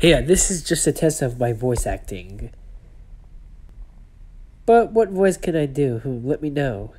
Yeah, this is just a test of my voice acting. But what voice can I do? Let me know.